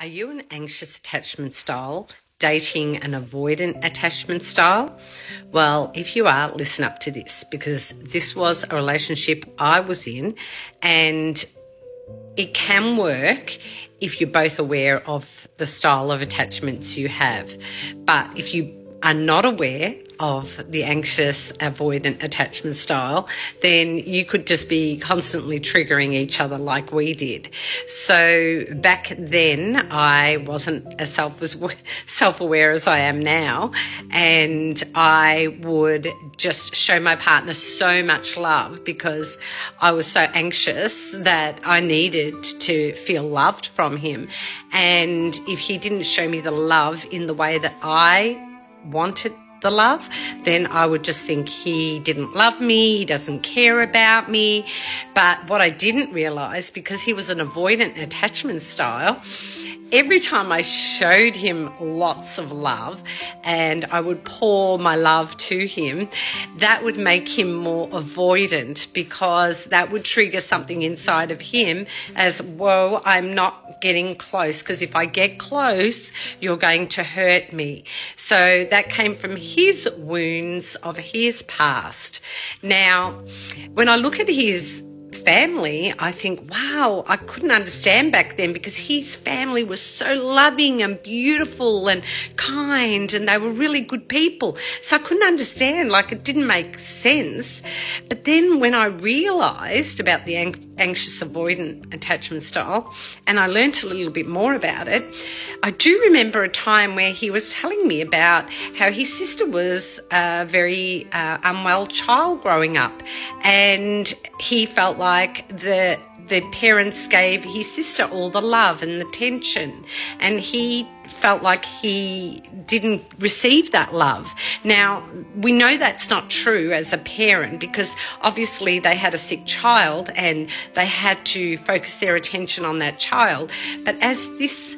Are you an anxious attachment style? Dating an avoidant attachment style? Well, if you are, listen up to this because this was a relationship I was in and it can work if you're both aware of the style of attachments you have. But if you are not aware of the anxious avoidant attachment style, then you could just be constantly triggering each other like we did. So back then, I wasn't as self self aware as I am now, and I would just show my partner so much love because I was so anxious that I needed to feel loved from him, and if he didn't show me the love in the way that I wanted the love, then I would just think he didn't love me, he doesn't care about me. But what I didn't realize, because he was an avoidant attachment style, every time I showed him lots of love and I would pour my love to him, that would make him more avoidant because that would trigger something inside of him as, whoa, I'm not getting close because if I get close, you're going to hurt me. So that came from his wounds of his past. Now, when I look at his family, I think, wow, I couldn't understand back then because his family was so loving and beautiful and kind and they were really good people. So I couldn't understand, like it didn't make sense. But then when I realized about the anxious avoidant attachment style and I learnt a little bit more about it, I do remember a time where he was telling me about how his sister was a very uh, unwell child growing up and he felt like the the parents gave his sister all the love and the attention and he felt like he didn't receive that love. Now, we know that's not true as a parent because obviously they had a sick child and they had to focus their attention on that child. But as this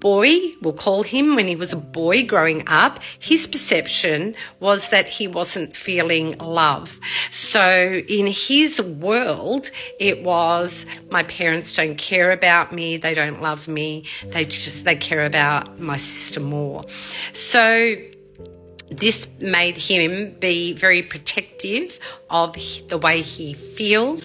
boy, we'll call him when he was a boy growing up, his perception was that he wasn't feeling love. So in his world, it was my parents don't care about me, they don't love me, they just they care about my sister more. So this made him be very protective of the way he feels.